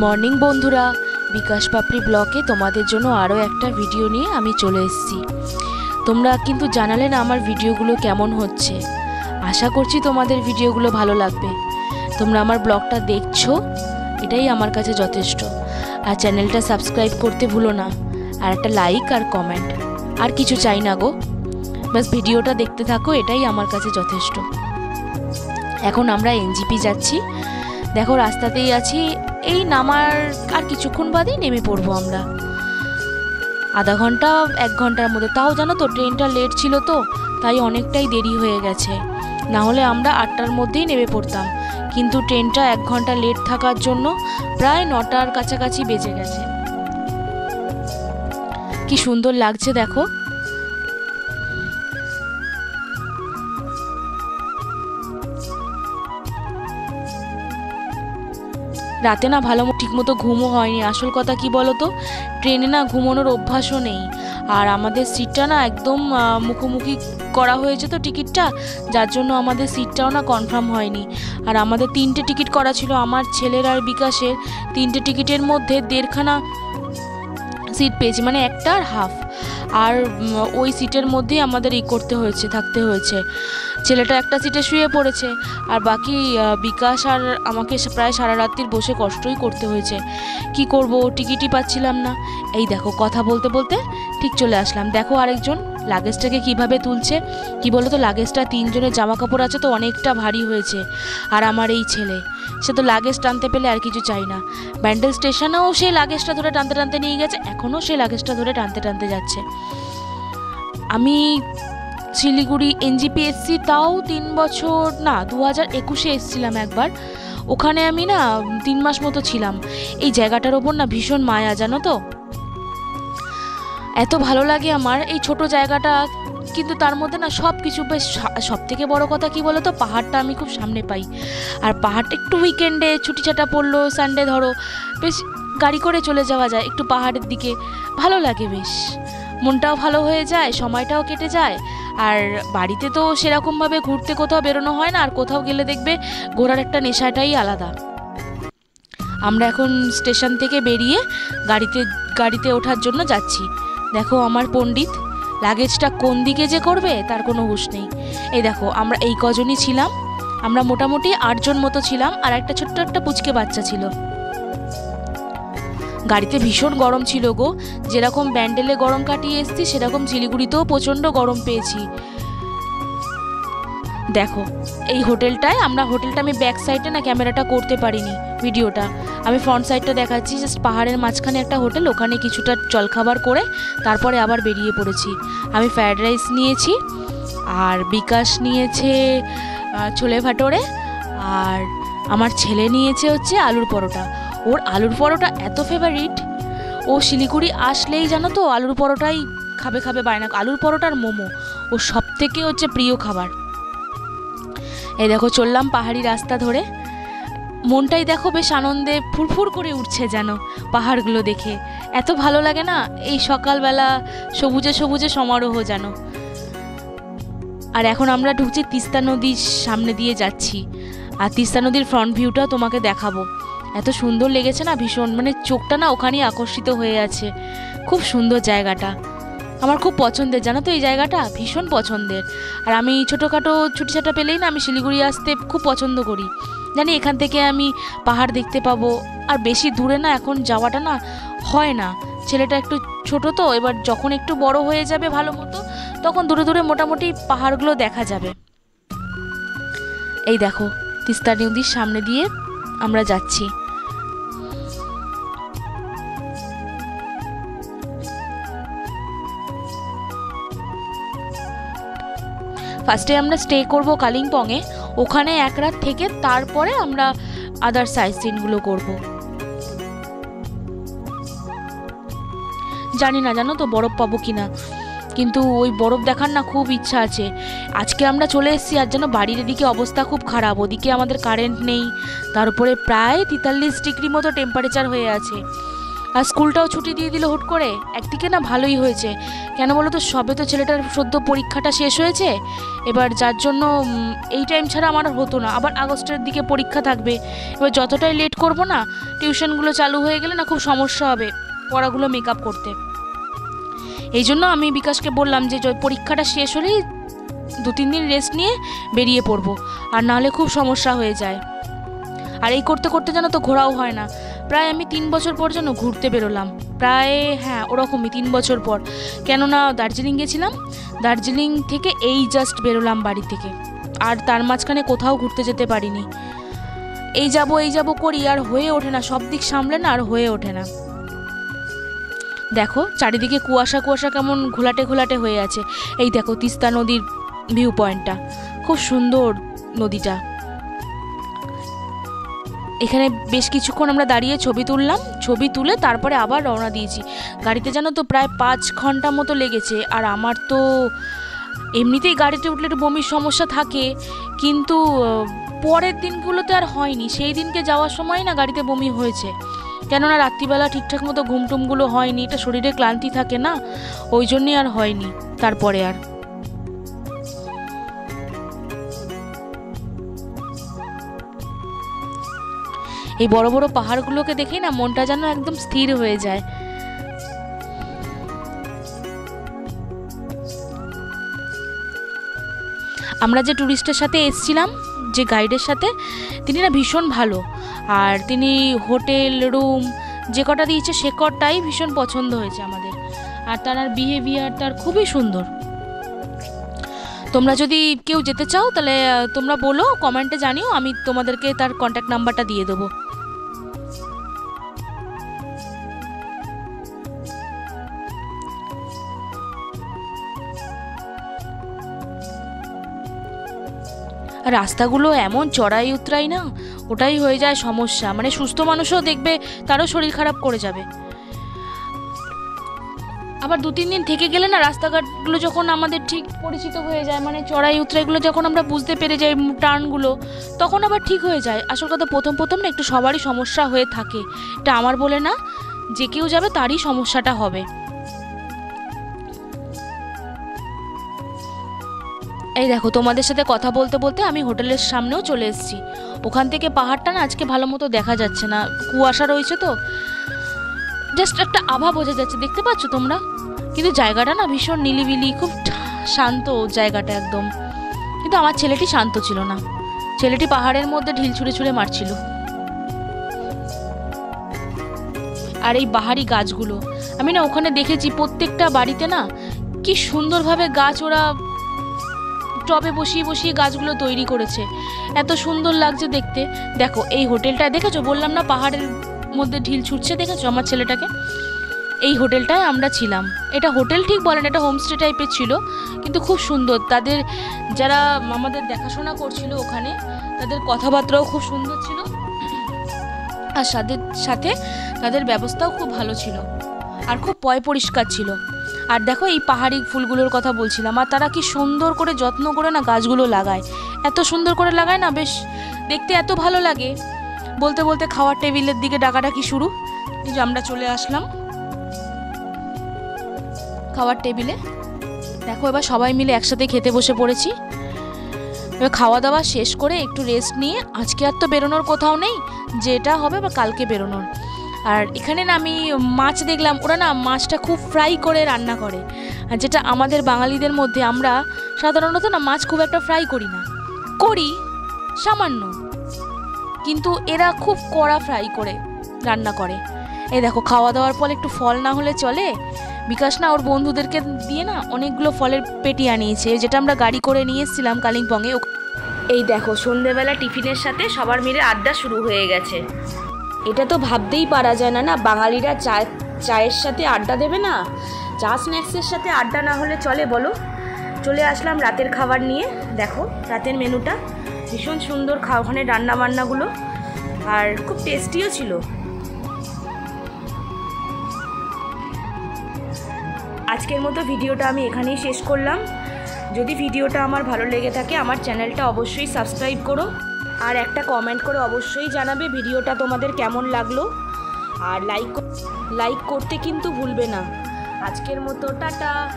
Morning বন্ধুরা। বিকাশ পাপড়ি ব্লকে তোমাদের জন্য আরও একটা ভিডিও নিয়ে আমি চলে এসেছি। তোমরা কিন্তু জানালে না আমার ভিডিওগুলো কেমন হচ্ছে। আশা করছি তোমাদের ভিডিওগুলো ভালো লাগবে। তোমরা আমার ব্লগটা দেখছ, এটাই আমার কাছে যথেষ্ট। আর চ্যানেলটা সাবস্ক্রাইব করতে ভুলো না। আর একটা লাইক আর কমেন্ট আর কিছু চাই না গো। বাস ভিডিওটা দেখতে থাকো, এটাই আমার কাছে যথেষ্ট। এখন আমরা এনজিপি যাচ্ছি। দেখো, রাস্তাতেই আছি। এই নামার আর কিছুক্ষণ বাদেই নেমে পড়ব আমরা। আধা ঘণ্টা, এক ঘণ্টার মধ্যে। তাও জানো তো, ট্রেনটা লেট ছিল তো, তাই অনেকটাই দেরি হয়ে গেছে। না হলে আমরা আটটার মধ্যেই নেমে পড়তাম। কিন্তু ট্রেনটা এক ঘণ্টা লেট থাকার জন্য প্রায় নটার কাছাকাছি বেজে গেছে। কি সুন্দর লাগছে দেখো। রাতে না ভালো ঠিকমতো ঘুমও হয়নি। আসল কথা কি বলো তো ট্রেনে না ঘুমানোর অভ্যাসও নেই। আর আমাদের সিটটা না একদম মুখোমুখি করা হয়েছে তো টিকিটটা, যার জন্য আমাদের সিটটাও না কনফার্ম হয়নি। আর আমাদের তিনটে টিকিট করা ছিল, আমার, ছেলের আর বিকাশের। তিনটে টিকিটের মধ্যে দেড়খানা সিট পেয়েছি মানে একটা আর হাফ। আর ওই সিটের মধ্যেই আমাদের ই করতে হয়েছে, থাকতে হয়েছে। ছেলেটা একটা সিটে শুয়ে পড়েছে, আর বাকি বিকাশ আর আমাকে প্রায় সারা রাত্রির বসে কষ্টই করতে হয়েছে। কি করব, টিকিটই পাচ্ছিলাম না। এই দেখো, কথা বলতে বলতে ঠিক চলে আসলাম। দেখো আরেকজন লাগেজটাকে কীভাবে তুলছে? কি বলো তো লাগেজটা তিনজনের জামা কাপড় আছে তো, অনেকটা ভারী হয়েছে। আর আমার এই ছেলে, সে তো লাগেজ টানতে পেলে আর কিছু চাই না। ব্যান্ডেল স্টেশনেও সে লাগেজটা ধরে টানতে টানতে নিয়ে গেছে, এখনও সে লাগেজটা ধরে টানতে টানতে যাচ্ছে। আমি শিলিগুড়ি এনজিপি এসছি, তাও তিন বছর, না, দু হাজার একুশে এসছিলাম একবার। ওখানে আমি, না, তিন মাস মতো ছিলাম। এই জায়গাটার ওপর, না, ভীষণ মায়া, জানো তো? এত ভালো লাগে আমার, এই ছোট জায়গাটা, কিন্তু তার মধ্যে, না সব কিছু বেশ সব থেকে বড় কথা কি বলো তো পাহাড়টা আমি খুব সামনে পাই। আর পাহাড়টা একটু উইকেন্ডে ছুটি ছাটা পড়ল সানডে ধরো, বেশ গাড়ি করে চলে যাওয়া যায় একটু পাহাড়ের দিকে। ভালো লাগে বেশ। মনটাও ভালো হয়ে যায়, সময়টাও কেটে যায়। আর বাড়িতে তো সেরকমভাবে ঘুরতে কোথাও বেরোনো হয় না, আর কোথাও গেলে দেখবে ঘোরার একটা নেশাটাই আলাদা। আমরা এখন স্টেশন থেকে বেরিয়ে গাড়িতে গাড়িতে ওঠার জন্য যাচ্ছি। দেখো আমার পণ্ডিত, লাগেজটা কোন দিকে যে করবে তার কোনো হুঁশ নেই। এই দেখো, আমরা এই কজনই ছিলাম। আমরা মোটামুটি আটজন মতো ছিলাম, আর একটা ছোট্ট একটা পুচকে বাচ্চা ছিল। গাড়িতে ভীষণ গরম ছিল গো। যেরকম ব্যান্ডেলে গরম কাটিয়ে এসছি, সেরকম শিলিগুড়িতেও প্রচণ্ড গরম পেয়েছি। দেখো, এই হোটেলটায় আমরা, হোটেলটা আমি ব্যাক সাইডে না ক্যামেরাটা করতে পারিনি, ভিডিওটা। আমি ফ্রন্ট সাইডটা দেখাচ্ছি জাস্ট পাহাড়ের মাঝখানে একটা হোটেল, ওখানে কিছুটা জলখাবার করে তারপরে আবার বেরিয়ে পড়েছি। আমি ফ্রায়েড রাইস নিয়েছি, আর বিকাশ নিয়েছে ছোলে ভাটোরে, আর আমার ছেলে নিয়েছে হচ্ছে আলুর পরোটা। ওর আলুর পরোটা এত ফেভারিট ও শিলিগুড়ি আসলেই জানো তো আলুর পরোটাই খাবে খাবে বায়না আলুর পরোটার মোমো ও সব থেকে হচ্ছে প্রিয় খাবার। এই দেখো চললাম পাহাড়ি রাস্তা ধরে। মনটাই দেখো বেশ আনন্দে ফুরফুর করে উঠছে যেন পাহাড়গুলো দেখে। এত ভালো লাগে না এই সকালবেলা সবুজে সবুজে সমারোহ যেন। আর এখন আমরা ঢুকছি তিস্তা নদীর সামনে দিয়ে যাচ্ছি। আর তিস্তা নদীর ফ্রন্ট ভিউটাও তোমাকে দেখাবো। এত সুন্দর লেগেছে না ভীষণ মানে চোখটা না ওখানেই আকর্ষিত হয়ে আছে। খুব সুন্দর জায়গাটা। আমার খুব পছন্দের, জানো তো এই জায়গাটা? ভীষণ পছন্দের। আর আমি ছোটোখাটো ছুটিছাটা পেলেই না আমি শিলিগুড়ি আসতে খুব পছন্দ করি। জানি এখান থেকে আমি পাহাড় দেখতে পাবো। আর বেশি দূরে না এখন যাওয়াটা না হয় না। ছেলেটা একটু ছোট তো, এবার যখন একটু বড় হয়ে যাবে ভালো মতো, তখন দূরে দূরে মোটামুটি পাহাড়গুলো দেখা যাবে। এই দেখো, তিস্তা নদীর সামনে দিয়ে আমরা যাচ্ছি। ফার্স্টে আমরা স্টে করব কালিম্পংয়ে ওখানে এক রাত থেকে তারপরে আমরা আদার সাইড সিনগুলো করব। জানি না, জানো তো, বরফ পাবো কি না কিন্তু ওই বরফ দেখার না খুব ইচ্ছা আছে। আজকে আমরা চলে এসেছি, আর যেন বাড়ির এদিকে অবস্থা খুব খারাপ। ওদিকে আমাদের কারেন্ট নেই, তার উপরে প্রায় তেতাল্লিশ ডিগ্রি মতো টেম্পারেচার হয়ে আছে। আর স্কুলটাও ছুটি দিয়ে দিল হুট করে। একদিকে না ভালোই হয়েছে। কেন বলো তো, সবে তো ছেলেটার সদ্য পরীক্ষাটা শেষ হয়েছে। এবার যার জন্য এই টাইম ছাড়া আমার হতো না। আবার আগস্টের দিকে পরীক্ষা থাকবে। এবার যতটাই লেট করব না টিউশনগুলো চালু হয়ে গেলে না খুব সমস্যা হবে, পড়াগুলো মেকআপ করতে। এই জন্য আমি বিকাশকে বললাম যে পরীক্ষাটা শেষ হলেই দু, তিন দিন রেস্ট নিয়ে বেরিয়ে পড়ব, আর নাহলে খুব সমস্যা হয়ে যায়। আর এই করতে করতে যেন তো ঘোরাও হয় না। প্রায় আমি তিন বছর পর যেন ঘুরতে বেরোলাম। প্রায় হ্যাঁ ওরকমই তিন বছর পর। কেননা দার্জিলিং গেছিলাম, দার্জিলিং থেকে এই জাস্ট বেরোলাম বাড়ি থেকে। আর তার মাঝখানে কোথাও ঘুরতে যেতে পারিনি। এই যাব এই যাব করি, আর হয়ে ওঠে না। সব দিক সামলে না, আর হয়ে ওঠে না। দেখো, চারিদিকে কুয়াশা কুয়াশা কেমন ঘোলাটে ঘোলাটে হয়ে আছে। এই দেখো, তিস্তা নদীর ভিউ পয়েন্টটা খুব সুন্দর নদীটা। এখানে বেশ কিছুক্ষণ আমরা দাঁড়িয়ে ছবি তুললাম। ছবি তুলে তারপরে আবার রওনা দিয়েছি। গাড়িতে জানো তো, প্রায় পাঁচ ঘণ্টা মতো লেগেছে। আর আমার তো এমনিতেই গাড়িতে উঠলে একটু বমির সমস্যা থাকে। কিন্তু পরের দিনগুলোতে আর হয়নি। সেই দিনকে যাওয়ার সময় না গাড়িতে বমি হয়েছে। কেননা রাত্রিবেলা ঠিকঠাক মতো ঘুমটুমগুলো হয়নি, এটা শরীরে ক্লান্তি থাকে না, ওই জন্যই আর হয়নি, তারপরে আর। এই বড় বড় পাহাড়গুলোকে দেখেই না মনটা যেন একদম স্থির হয়ে যায়। আমরা যে ট্যুরিস্টের সাথে এসছিলাম, যে গাইডের সাথে, তিনি না ভীষণ ভালো। আর তিনি হোটেল, রুম, যে কটা দিয়েছে সে কটাই ভীষণ পছন্দ হয়েছে আমাদের। আর তার আর বিহেভিয়ার তার খুবই সুন্দর। তোমরা যদি কেউ যেতে চাও, তাহলে তোমরা বলো কমেন্টে জানিও, আমি তোমাদেরকে তার কন্ট্যাক্ট নাম্বারটা দিয়ে দেবো। রাস্তাগুলো এমন চড়াই উতরাই না ওটাই হয়ে যায় সমস্যা। মানে সুস্থ মানুষও দেখবে, তারও শরীর খারাপ করে যাবে। আবার দু তিন দিন থেকে গেলে না, রাস্তাঘাটগুলো যখন আমাদের ঠিক পরিচিত হয়ে যায় মানে চড়াই উতরাইগুলো যখন আমরা বুঝতে পেরে যাই টার্নগুলো তখন আবার ঠিক হয়ে যায়। আসল কথা প্রথম প্রথম না, একটু সবারই সমস্যা হয়ে থাকে। এটা আমার বলে না, যে কেউ যাবে তারই সমস্যাটা হবে। এই দেখো, তোমাদের সাথে কথা বলতে বলতে আমি হোটেলের সামনেও চলে এসেছি। ওখান থেকে পাহাড়টা না আজকে ভালো মতো দেখা যাচ্ছে না। কুয়াশা রয়েছে তো। জাস্ট একটা আভা বোঝা যাচ্ছে, দেখতে পাচ্ছ তোমরা? কিন্তু জায়গাটা না ভীষণ নিলিবিলি, খুব শান্ত জায়গাটা একদম। কিন্তু আমার ছেলেটি শান্ত ছিল না। ছেলেটি পাহাড়ের মধ্যে ঢিল ছুঁড়ে ছুঁড়ে মারছিল। আর এই বাহারি গাছগুলো, আমি না ওখানে দেখেছি প্রত্যেকটা বাড়িতে না কি সুন্দরভাবে গাছ ওরা টবে বসিয়ে বসিয়ে গাছগুলো তৈরি করেছে। এত সুন্দর লাগছে দেখতে। দেখো, এই হোটেলটা দেখেছ? বললাম না, পাহাড়ের মধ্যে ঢিল ছুটছে, দেখেছ? আমার ছেলেটাকে। এই হোটেলটায় আমরা ছিলাম। এটা হোটেল ঠিক বলেন এটা হোমস্টে টাইপের ছিল, কিন্তু খুব সুন্দর। তাদের যারা আমাদের দেখাশোনা করছিল ওখানে, তাদের কথাবার্তাও খুব সুন্দর ছিল। আর সাথে সাথে তাদের ব্যবস্থাও খুব ভালো ছিল। আর খুব পয় পরিষ্কার ছিল। আর দেখো এই পাহাড়ি ফুলগুলোর কথা বলছিলাম, আর তারা কি সুন্দর করে যত্ন করে না গাছগুলো লাগায়? এত সুন্দর করে লাগায় না? বেশ, দেখতে এত ভালো লাগে। বলতে বলতে খাওয়ার টেবিলের দিকে ডাকাডাকি শুরু। এই যে আমরা চলে আসলাম খাওয়ার টেবিলে। দেখো এবার সবাই মিলে একসাথে খেতে বসে পড়েছি। এবার খাওয়া দাওয়া শেষ করে একটু রেস্ট নিয়ে, আজকে আর তো বেরোনোর কোথাও নেই, যেটা হবে বা কালকে বেরোনোর। আর এখানে না আমি মাছ দেখলাম, ওরা না মাছটা খুব ফ্রাই করে, রান্না করে। আর যেটা আমাদের বাঙালিদের মধ্যে আমরা সাধারণত না মাছ খুব একটা ফ্রাই করি না। করি, সামান্য। কিন্তু এরা খুব কড়া ফ্রাই করে, রান্না করে। এ দেখো খাওয়া দাওয়ার পর একটু ফল না হলে চলে। বিকাশ না ওর বন্ধুদেরকে দিয়ে না অনেকগুলো ফলের পেটি আনিয়েছে, যেটা আমরা গাড়ি করে নিয়ে এসেছিলাম কালিম্পংয়ে। এই দেখো, সন্ধেবেলা টিফিনের সাথে সবার মিলে আড্ডা শুরু হয়ে গেছে। এটা তো ভাবতেই পারা যায় না না? বাঙালিরা চা চায়ের সাথে আড্ডা দেবে না? চা স্ন্যাক্সের সাথে আড্ডা না হলে চলে বলো। চলে আসলাম রাতের খাবার নিয়ে। দেখো, রাতের মেনুটা। ভীষণ সুন্দর ওখানে রান্না বান্নাগুলো আর খুব টেস্টিও ছিল। আজকের মতো ভিডিওটা আমি এখানেই শেষ করলাম। যদি ভিডিওটা আমার ভালো লেগে থাকে, আমার চ্যানেলটা অবশ্যই সাবস্ক্রাইব করো। আর একটা কমেন্ট করে অবশ্যই জানাবে ভিডিওটা তোমাদের কেমন লাগল। আর লাইক লাইক করতে কিন্তু ভুলবে না। আজকের মতো, টাটা।